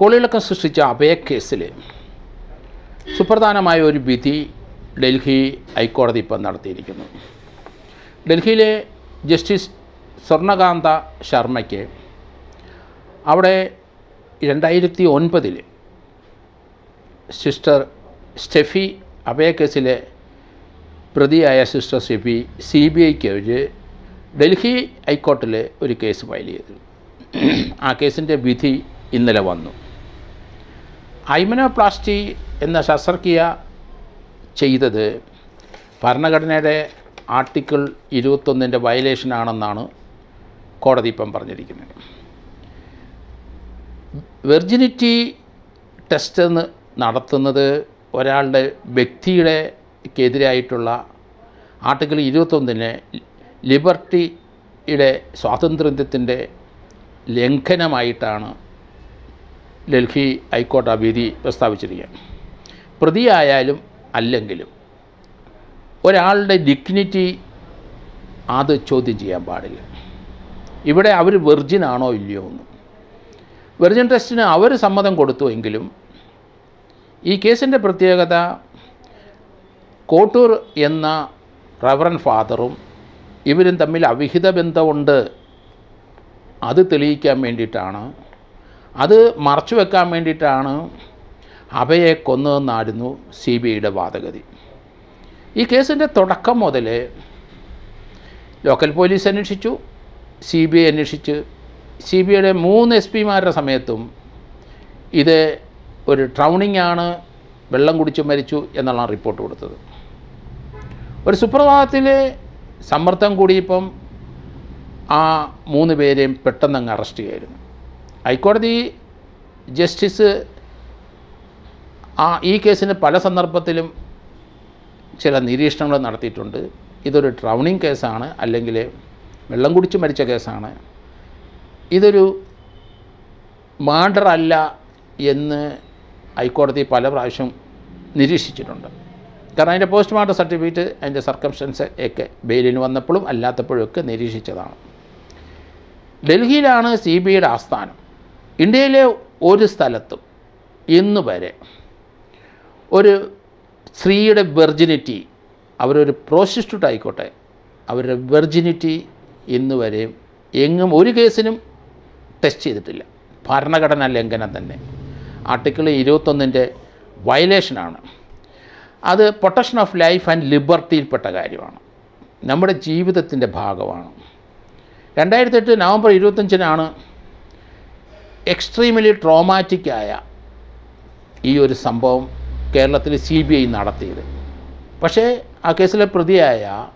കോളിളക്കം സൃഷ്ടിച്ച അഭയ കേസിൽ സുപ്രധാനമായ ഒരു വിധി ഡൽഹി ഹൈക്കോടതി ഇപ്പം നടത്തിയിരിക്കുന്നു. ഡൽഹിയിലെ ജസ്റ്റിസ് സ്വർണകാന്ത ശർമ്മയ്ക്ക് അവിടെ രണ്ടായിരത്തി ഒൻപതിൽ സിസ്റ്റർ സ്റ്റെഫി അഭയക്കേസിലെ പ്രതിയായ സിസ്റ്റർ സ്റ്റെഫി സി ബി ഐക്ക് ഒരു ഡൽഹി ഹൈക്കോർട്ടിൽ ഒരു കേസ് ഫയൽ ചെയ്തു. ആ കേസിന്റെ വിധി ഇന്നലെ വന്നു. ഹൈമനോപ്ലാസ്റ്റി എന്ന ശസ്ത്രക്രിയ ചെയ്തത് ഭരണഘടനയുടെ ആർട്ടിക്കിൾ ഇരുപത്തൊന്നിന്റെ വയലേഷനാണെന്നാണ് കോടതി ഇപ്പം പറഞ്ഞിരിക്കുന്നത്. വെർജിനിറ്റി ടെസ്റ്റ് എന്ന് നടത്തുന്നത് ഒരാളുടെ വ്യക്തിയുടെ എതിരായിട്ടുള്ള ആർട്ടിക്കിൾ ഇരുപത്തൊന്നിന് ലിബർട്ടിയുടെ സ്വാതന്ത്ര്യത്തിന്റെ ലംഘനമായിട്ടാണ് ഡൽഹി ഹൈക്കോടതി ആ വിധി പ്രസ്താവിച്ചിരിക്കുക പ്രതിയായാലും അല്ലെങ്കിലും ഒരാളുടെ ഡിഗ്നിറ്റി അത് ചോദ്യം ചെയ്യാൻ പാടില്ല. ഇവിടെ അവർ വെർജിൻ ആണോ ഇല്ലയോ എന്ന്. വെർജിൻ ടെസ്റ്റിന് അവർ സമ്മതം കൊടുത്തു എങ്കിലും ഈ കേസിന്റെ പ്രത്യേകത കോട്ടൂർ എന്ന റവറൻ ഫാദറും ഇവരും തമ്മിൽ അവിഹിത ബന്ധമുണ്ട്. അത് തെളിയിക്കാൻ വേണ്ടിയിട്ടാണ് അത് മറച്ചു വെക്കാൻ വേണ്ടിയിട്ടാണ് അഭയെ കൊന്നതെന്നായിരുന്നു സി ബി ഐയുടെ വാദഗതി. ഈ കേസിന്റെ തുടക്കം മുതൽ ലോക്കൽ പോലീസ് അന്വേഷിച്ചു സി ബി ഐ അന്വേഷിച്ച്. സി ബി ഐയുടെ മൂന്ന് എസ് പിമാരുടെ സമയത്തും ഇത് ഒരു ട്രൗണിംഗ് ആണ് വെള്ളം കുടിച്ച് മരിച്ചു എന്നുള്ള റിപ്പോർട്ട് കൊടുത്തത്. ഒരു സുപ്രഭാതത്തിൽ സമ്മർദ്ദം കൂടിയപ്പം ആ മൂന്ന് പേരെയും പെട്ടെന്ന് അങ്ങ് അറസ്റ്റ് ചെയ്യായിരുന്നു. ഹൈക്കോടതി ജസ്റ്റിസ് ആ ഈ കേസിന് പല സന്ദർഭത്തിലും ചില നിരീക്ഷണങ്ങൾ നടത്തിയിട്ടുണ്ട്. ഇതൊരു ട്രൗണിങ് കേസാണ് അല്ലെങ്കിൽ വെള്ളം കുടിച്ച് മരിച്ച കേസാണ്. ഇതൊരു മാണ്ടറല്ല എന്ന് ഹൈക്കോടതി പല പ്രാവശ്യം നിരീക്ഷിച്ചിട്ടുണ്ട്. കാരണം അതിന്റെ പോസ്റ്റ്മോർട്ടം സർട്ടിഫിക്കറ്റ് അതിന്റെ സർക്കംസ്റ്റൻസ് ഒക്കെ ബെയിലിന് വന്നപ്പോഴും അല്ലാത്തപ്പോഴും ഒക്കെ നിരീക്ഷിച്ചതാണ്. ഡൽഹിയിലാണ് സി ബി ഐയുടെ ആസ്ഥാനം. ഇന്ത്യയിലെ ഒരു സ്ഥലത്തും ഇന്ന് വരെ ഒരു സ്ത്രീയുടെ വെർജിനിറ്റി അവരൊരു പ്രോസ്റ്റിറ്റ്യൂട്ട് ആയിക്കോട്ടെ അവരുടെ വെർജിനിറ്റി ഇന്ന് വരെയും എങ്ങും ഒരു കേസിനും ടെസ്റ്റ് ചെയ്തിട്ടില്ല. ഭരണഘടനാ ലംഘനം തന്നെ. ആർട്ടിക്കിൾ ഇരുപത്തൊന്നിന്റെ വയലേഷനാണ് അത് പ്രൊട്ടക്ഷൻ ഓഫ് ലൈഫ് ആൻഡ് ലിബർട്ടിയിൽപ്പെട്ട കാര്യമാണ്. നമ്മുടെ ജീവിതത്തിന്റെ ഭാഗമാണ്. രണ്ടായിരത്തി എട്ട് നവംബർ ഇരുപത്തഞ്ചിനാണ് എക്സ്ട്രീമലി ട്രോമാറ്റിക്കായ ഈ ഒരു സംഭവം കേരളത്തിൽ സി ബി ഐ നടത്തിയത്. പക്ഷേ ആ കേസിലെ പ്രതിയായ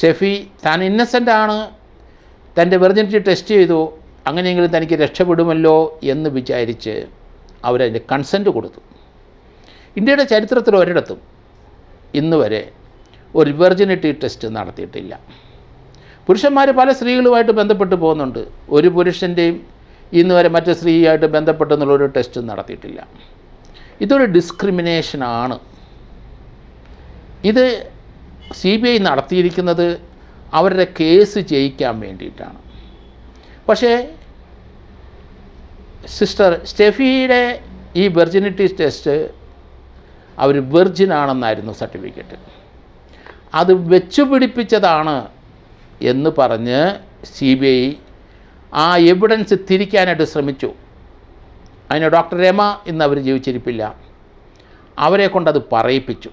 ഷെഫി താൻ ഇന്നസെന്റ് ആണ്. തന്റെ വെർജിനിറ്റി ടെസ്റ്റ് ചെയ്തു. അങ്ങനെയെങ്കിലും തനിക്ക് രക്ഷപ്പെടുമല്ലോ എന്ന് വിചാരിച്ച് അവരതിന്റെ കൺസെന്റ് കൊടുത്തു. ഇന്ത്യയുടെ ചരിത്രത്തിൽ ഒരിടത്തും ഇന്ന് വരെ ഒരു വെർജിനിറ്റി ടെസ്റ്റ് നടത്തിയിട്ടില്ല. പുരുഷന്മാർ പല സ്ത്രീകളുമായിട്ട് ബന്ധപ്പെട്ട് പോകുന്നുണ്ട്. ഒരു പുരുഷന്റെയും ഇന്ന് വരെ മറ്റ് സ്ത്രീയായിട്ട് ബന്ധപ്പെട്ടെന്നുള്ളൊരു ടെസ്റ്റ് നടത്തിയിട്ടില്ല. ഇതൊരു ഡിസ്ക്രിമിനേഷനാണ്. ഇത് സി ബി ഐ നടത്തിയിരിക്കുന്നത് അവരുടെ കേസ് ജയിക്കാൻ വേണ്ടിയിട്ടാണ്. പക്ഷേ സിസ്റ്റർ സ്റ്റെഫിയുടെ ഈ വെർജിനിറ്റി ടെസ്റ്റ് അവർ വെർജിൻ ആണെന്നായിരുന്നു സർട്ടിഫിക്കറ്റ്. അത് വെച്ചുപിടിപ്പിച്ചതാണ് എന്ന് പറഞ്ഞ് സി ബി ഐ ആ എവിഡൻസ് തിരിക്കാനായിട്ട് ശ്രമിച്ചു. അതിന് ഡോക്ടർ രമ ഇന്ന് അവർ ജീവിച്ചിരിപ്പില്ല. അവരെ കൊണ്ടത് പറയിപ്പിച്ചു.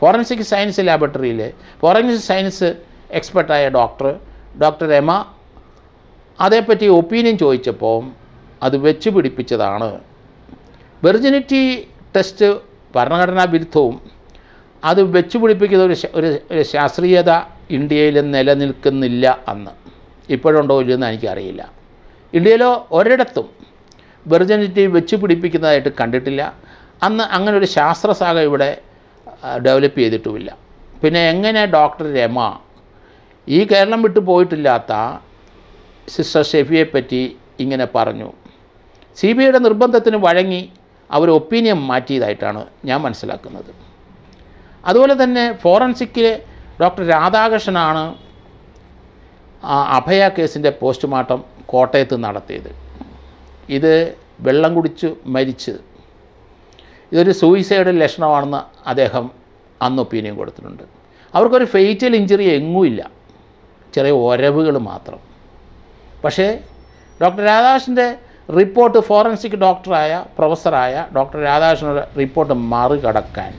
ഫോറൻസിക് സയൻസ് ലാബറട്ടറിയിലെ ഫോറൻസിക് സയൻസ് എക്സ്പെർട്ടായ ഡോക്ടർ ഡോക്ടർ രമ അതേപ്പറ്റി ഒപ്പീനിയൻ ചോദിച്ചപ്പോൾ അത് വെച്ച് പിടിപ്പിച്ചതാണ്. വെർജിനിറ്റി ടെസ്റ്റ് ഭരണഘടനാ വിരുദ്ധവും. അത് വെച്ച് പിടിപ്പിക്കുന്ന ഒരു ഒരു ഒരു ശാസ്ത്രീയത ഇന്ത്യയിൽ നിലനിൽക്കുന്നില്ല അന്ന്. ഇപ്പോഴുണ്ടോ ഇല്ലെന്ന് എനിക്കറിയില്ല. ഇന്ത്യയിലോ ഒരിടത്തും വെർജിനിറ്റി വെച്ച് പിടിപ്പിക്കുന്നതായിട്ട് കണ്ടിട്ടില്ല. അന്ന് അങ്ങനെ ഒരു ശാസ്ത്രശാഖ ഇവിടെ ഡെവലപ്പ് ചെയ്തിട്ടുമില്ല. പിന്നെ എങ്ങനെ ഡോക്ടർ രമ ഈ കേരളം വിട്ടു പോയിട്ടില്ലാത്ത സിസ്റ്റർ ഷെഫിയെ പറ്റി ഇങ്ങനെ പറഞ്ഞു. സി ബി ഐയുടെ നിർബന്ധത്തിന് വഴങ്ങി അവർ ഒപ്പീനിയൻ മാറ്റിയതായിട്ടാണ് ഞാൻ മനസ്സിലാക്കുന്നത്. അതുപോലെ തന്നെ ഫോറൻസിക്കിലെ ഡോക്ടർ രാധാകൃഷ്ണനാണ് അഭയ കേസിന്റെ പോസ്റ്റ്മോർട്ടം കോട്ടയത്ത് നടത്തിയത്. ഇത് വെള്ളം കുടിച്ച് മരിച്ച് ഇതൊരു സൂയിസൈഡ് ലക്ഷണമാണെന്ന് അദ്ദേഹം അന്ന് ഒപ്പീനിയൻ കൊടുത്തിട്ടുണ്ട്. അവർക്കൊരു ഫെയ്റ്റൽ ഇഞ്ചുറി എങ്ങുമില്ല. ചെറിയ ഒരവുകൾ മാത്രം. പക്ഷേ ഡോക്ടർ രാധാകൃഷ്ണന്റെ റിപ്പോർട്ട് ഫോറൻസിക് ഡോക്ടറായ പ്രൊഫസറായ ഡോക്ടർ രാധാകൃഷ്ണന്റെ റിപ്പോർട്ട് മറികടക്കാൻ.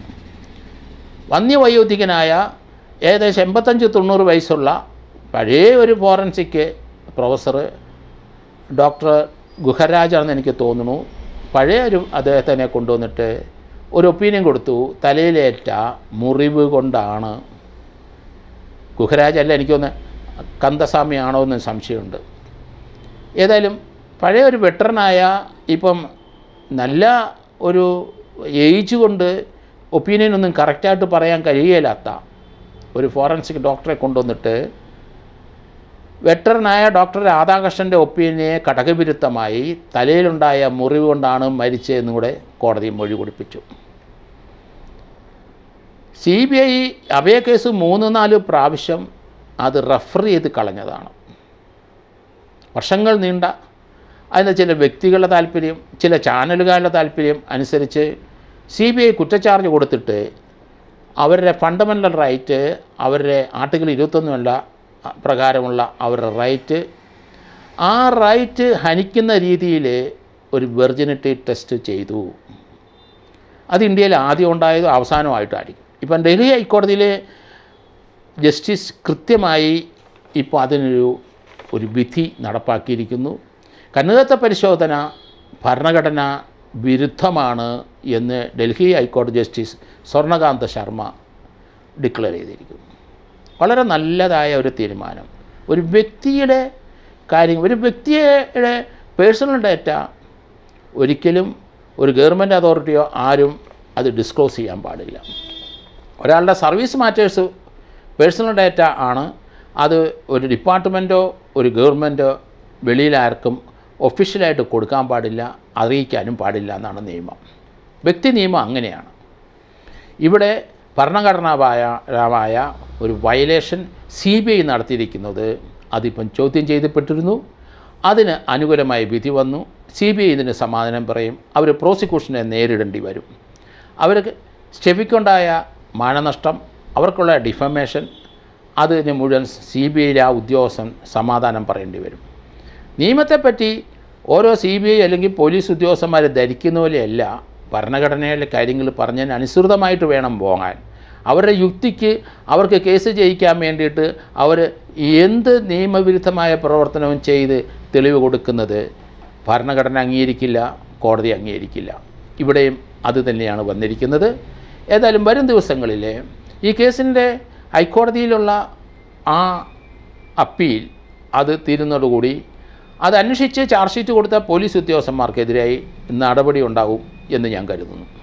വന്യവയോധികനായ ഏകദേശം എൺപത്തഞ്ച് തൊണ്ണൂറ് വയസ്സുള്ള പഴയ ഒരു ഫോറൻസിക് പ്രൊഫസർ ഡോക്ടർ ഗുഹരാജാണെന്ന് എനിക്ക് തോന്നുന്നു. പഴയ ഒരു അദ്ദേഹത്തിനെ കൊണ്ടുവന്നിട്ട് ഒരു ഒപ്പീനിയൻ കൊടുത്തു. തലയിലേറ്റ മുറിവ് കൊണ്ടാണ്. ഗുഹരാജല്ല എനിക്കൊന്ന് കന്തസ്വാമിയാണോ എന്ന് സംശയമുണ്ട്. ഏതായാലും പഴയ ഒരു വെട്ടറനായ ഇപ്പം നല്ല ഒരു ഏജ് കൊണ്ട് ഒപ്പീനിയൻ ഒന്നും കറക്റ്റായിട്ട് പറയാൻ കഴിയില്ലാത്ത ഒരു ഫോറൻസിക് ഡോക്ടറെ കൊണ്ടുവന്നിട്ട് വെറ്ററനായ ഡോക്ടർ രാധാകൃഷ്ണന്റെ ഒപ്പീനിയനെ ഘടകവിരുദ്ധമായി തലയിലുണ്ടായ മുറിവ് കൊണ്ടാണ് മരിച്ചതെന്നും കൂടെ കോടതി മൊഴി കൊടുപ്പിച്ചു. C B I Abhaya case മൂന്ന് നാല് പ്രാവശ്യം അത് റെഫർ ചെയ്ത് കളഞ്ഞതാണ്. വർഷങ്ങൾ നീണ്ട. അതിന് ചില വ്യക്തികളുടെ താല്പര്യം ചില ചാനലുകാരുടെ താല്പര്യം അനുസരിച്ച് സി ബി ഐ കുറ്റച്ചാർജ് കൊടുത്തിട്ട് അവരുടെ ഫണ്ടമെന്റൽ റൈറ്റ് അവരുടെ ആർട്ടിക്കിൾ ഇരുപത്തൊന്നുമല്ല പ്രകാരമുള്ള അവരുടെ റൈറ്റ്. ആ റൈറ്റ് ഹനിക്കുന്ന രീതിയിൽ ഒരു വെർജിനിറ്റി ടെസ്റ്റ് ചെയ്തു. അത് ഇന്ത്യയിൽ ആദ്യം ഉണ്ടായത് അവസാനമായിട്ടായിരിക്കും. ഇപ്പം ഡൽഹി ഹൈക്കോടതിയിൽ ജസ്റ്റിസ് കൃത്യമായി ഇപ്പോൾ അതിനൊരു ഒരു വിധി നടപ്പാക്കിയിരിക്കുന്നു. കന്നുകത്ത പരിശോധന ഭരണഘടന വിരുദ്ധമാണ് എന്ന് ഡൽഹി ഹൈക്കോടതി ജസ്റ്റിസ് സ്വർണകാന്ത ശർമ്മ ഡിക്ലെയർ ചെയ്തിരിക്കുന്നു. വളരെ നല്ലതായ ഒരു തീരുമാനം. ഒരു വ്യക്തിയുടെ കാര്യം ഒരു വ്യക്തിയുടെ പേഴ്സണൽ ഡാറ്റ ഒരിക്കലും ഒരു ഗവൺമെന്റ് അതോറിറ്റിയോ ആരും അത് ഡിസ്ക്ലോസ് ചെയ്യാൻ പാടില്ല. ഒരാളുടെ സർവീസ് മാറ്റേഴ്സ് പേഴ്സണൽ ഡാറ്റ ആണ്. അത് ഒരു ഡിപ്പാർട്ട്മെന്റോ ഒരു ഗവൺമെന്റോ വെളിയിലാർക്കും ഒഫീഷ്യലായിട്ട് കൊടുക്കാൻ പാടില്ല അറിയിക്കാനും പാടില്ല എന്നാണ് നിയമം. വ്യക്തി നിയമം അങ്ങനെയാണ്. ഇവിടെ ഭരണഘടനാപരമായ ഒരു വയലേഷൻ സി ബി ഐ നടത്തിയിരിക്കുന്നത് അതിപ്പം ചോദ്യം ചെയ്യപ്പെട്ടിരുന്നു. അതിന് അനുകൂലമായ വിധി വന്നു. സി ബി ഐ ഇതിന് സമാധാനം പറയും. അവർ പ്രോസിക്യൂഷനെ നേരിടേണ്ടി വരും. അവർക്ക് സ്റ്റെഫിക്കുണ്ടായ മാനനഷ്ടം അവർക്കുള്ള ഡിഫമേഷൻ അതിന് മുഴുവൻ സി ബി ഐയിലെ ആ ഉദ്യോഗസ്ഥൻ സമാധാനം പറയേണ്ടി വരും. നിയമത്തെപ്പറ്റി ഓരോ സി ബി ഐ അല്ലെങ്കിൽ പോലീസ് ഉദ്യോഗസ്ഥന്മാർ ധരിക്കുന്ന പോലെയല്ല. ഭരണഘടനയിലെ കാര്യങ്ങൾ പറഞ്ഞതിന് അനുസൃതമായിട്ട് വേണം പോകാൻ. അവരുടെ യുക്തിക്ക് അവർക്ക് കേസ് ജയിക്കാൻ വേണ്ടിയിട്ട് അവർ എന്ത് നിയമവിരുദ്ധമായ പ്രവർത്തനവും ചെയ്ത് തെളിവ് കൊടുക്കുന്നത് ഭരണഘടന അംഗീകരിക്കില്ല കോടതി അംഗീകരിക്കില്ല. ഇവിടെയും അത് തന്നെയാണ് വന്നിരിക്കുന്നത്. ഏതായാലും വരും ദിവസങ്ങളിൽ ഈ കേസിന്റെ ഹൈക്കോടതിയിലുള്ള ആ അപ്പീൽ അത് തീരുന്നതോടുകൂടി അത് അന്വേഷിച്ച് ചാർജ് ഷീറ്റ് കൊടുത്ത പോലീസ് ഉദ്യോഗസ്ഥന്മാർക്കെതിരായി നടപടി ഉണ്ടാവും എന്ന് ഞാൻ കരുതുന്നു.